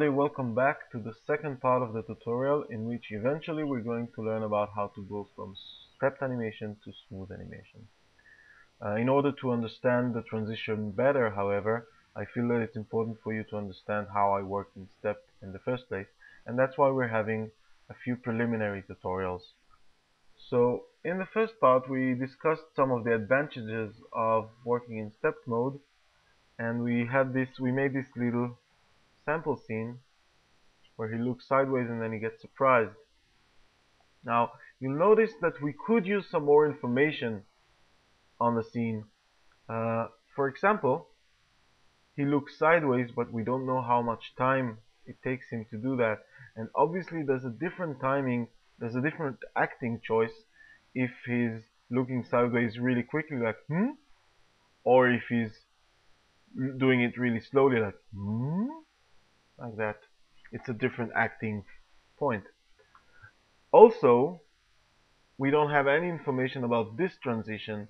everybody, welcome back to the second part of the tutorial in which eventually we're going to learn about how to go from stepped animation to smooth animation. Uh, in order to understand the transition better, however, I feel that it's important for you to understand how I worked in stepped in the first place, and that's why we're having a few preliminary tutorials. So, in the first part we discussed some of the advantages of working in stepped mode, and we had this, we made this little sample scene where he looks sideways and then he gets surprised. Now, you'll notice that we could use some more information on the scene. Uh, for example, he looks sideways, but we don't know how much time it takes him to do that. And obviously, there's a different timing, there's a different acting choice if he's looking sideways really quickly, like, hmm? Or if he's doing it really slowly, like, hmm? Like that it's a different acting point. Also we don't have any information about this transition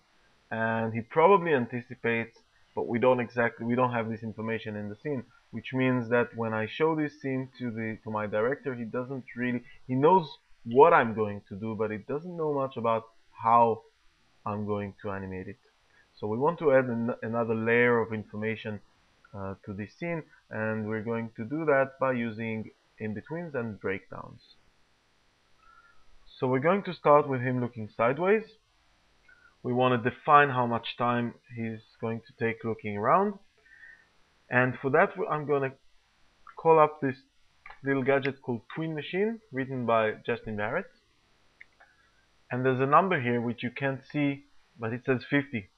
and he probably anticipates but we don't exactly we don't have this information in the scene which means that when I show this scene to the to my director he doesn't really he knows what I'm going to do but he doesn't know much about how I'm going to animate it. So we want to add an, another layer of information uh, to this scene and we're going to do that by using in-betweens and breakdowns. So we're going to start with him looking sideways. We want to define how much time he's going to take looking around. And for that I'm going to call up this little gadget called Tween Machine written by Justin Barrett. And there's a number here which you can't see but it says 50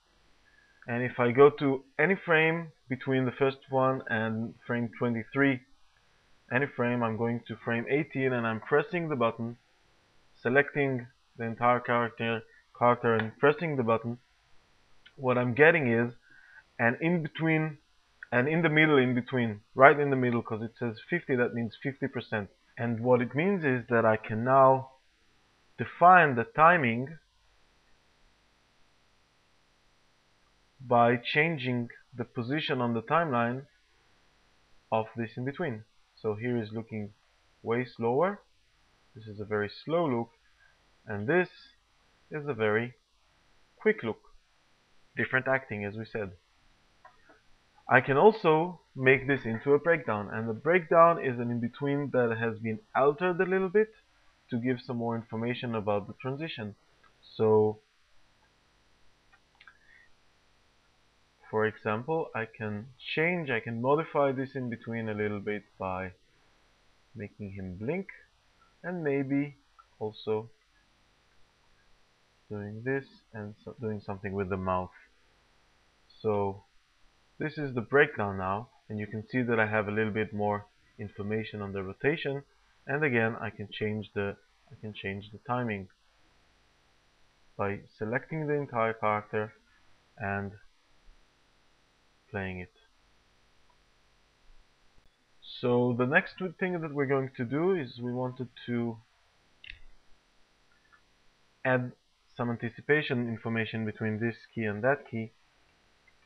and if I go to any frame between the first one and frame 23 any frame I'm going to frame 18 and I'm pressing the button selecting the entire character character and pressing the button. What I'm getting is an in between and in the middle in between right in the middle because it says 50 that means 50% and what it means is that I can now define the timing by changing the position on the timeline of this in between. So here is looking way slower. This is a very slow look. And this is a very quick look. Different acting as we said. I can also make this into a breakdown and the breakdown is an in-between that has been altered a little bit to give some more information about the transition. So for example I can change I can modify this in between a little bit by making him blink and maybe also doing this and so doing something with the mouth. So this is the breakdown now and you can see that I have a little bit more information on the rotation and again I can change the I can change the timing by selecting the entire character and playing it. So the next thing that we're going to do is we wanted to add some anticipation information between this key and that key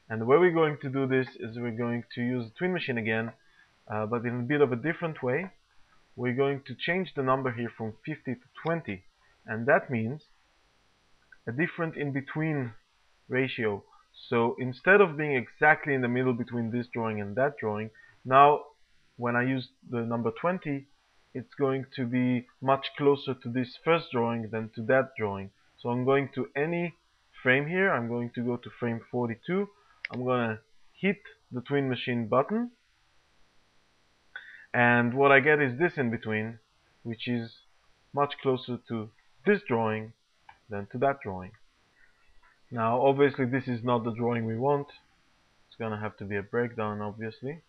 and the way we're going to do this is we're going to use the Tween Machine again uh, but in a bit of a different way we're going to change the number here from 50 to 20 and that means a different in-between ratio so instead of being exactly in the middle between this drawing and that drawing, now when I use the number 20, it's going to be much closer to this first drawing than to that drawing. So I'm going to any frame here, I'm going to go to frame 42, I'm going to hit the tween Machine button, and what I get is this in between, which is much closer to this drawing than to that drawing. Now obviously this is not the drawing we want. It's gonna have to be a breakdown obviously.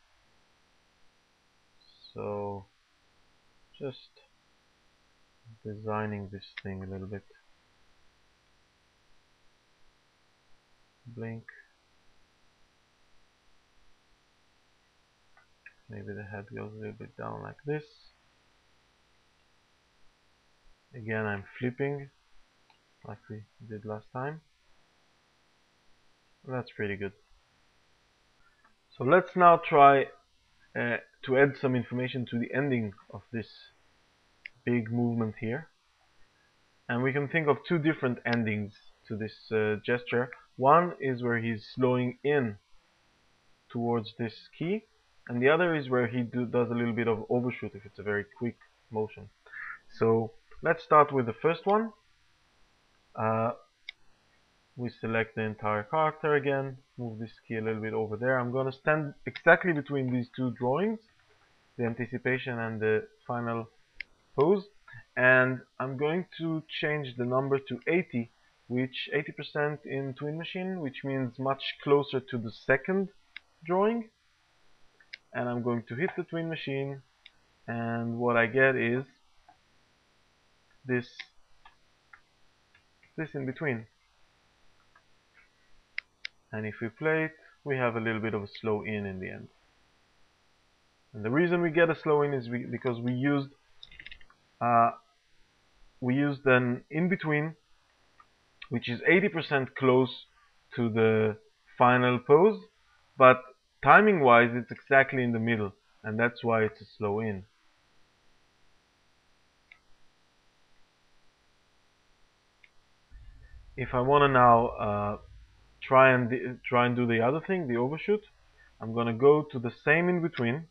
So just designing this thing a little bit. Blink. Maybe the head goes a little bit down like this. Again I'm flipping like we did last time. That's pretty good. So let's now try uh, to add some information to the ending of this big movement here. And we can think of two different endings to this uh, gesture. One is where he's slowing in towards this key, and the other is where he do, does a little bit of overshoot if it's a very quick motion. So let's start with the first one. Uh, we select the entire character again, move this key a little bit over there. I'm going to stand exactly between these two drawings, the anticipation and the final pose, and I'm going to change the number to 80, which 80% in Tween Machine, which means much closer to the second drawing. And I'm going to hit the Tween Machine, and what I get is this this in between and if we play it we have a little bit of a slow in in the end. And the reason we get a slow in is we, because we used uh, we used an in between which is 80% close to the final pose but timing wise it's exactly in the middle and that's why it's a slow in. If I want to now uh, try and try and do the other thing, the overshoot, I'm gonna go to the same in between,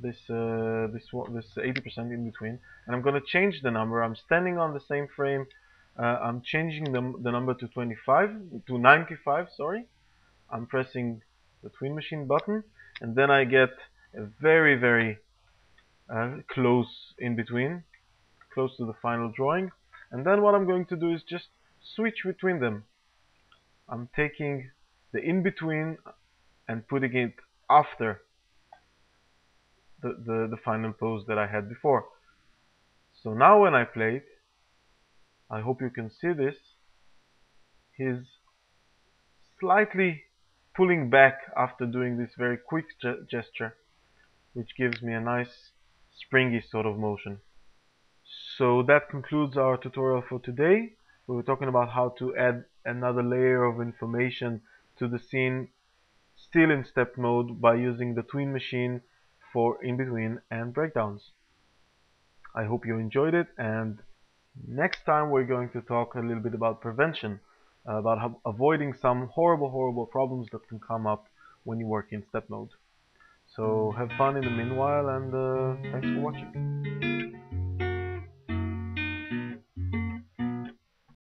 this uh, this this 80% in between, and I'm gonna change the number. I'm standing on the same frame. Uh, I'm changing the the number to 25 to 95. Sorry, I'm pressing the Tween Machine button, and then I get a very very uh, close in between, close to the final drawing. And then what I'm going to do is just switch between them. I'm taking the in-between and putting it after the, the, the final pose that I had before. So now when I play it, I hope you can see this, he's slightly pulling back after doing this very quick gesture, which gives me a nice springy sort of motion. So that concludes our tutorial for today. We were talking about how to add another layer of information to the scene still in step mode by using the tween machine for in-between and breakdowns. I hope you enjoyed it and next time we're going to talk a little bit about prevention, about avoiding some horrible horrible problems that can come up when you work in step mode. So have fun in the meanwhile and uh, thanks for watching.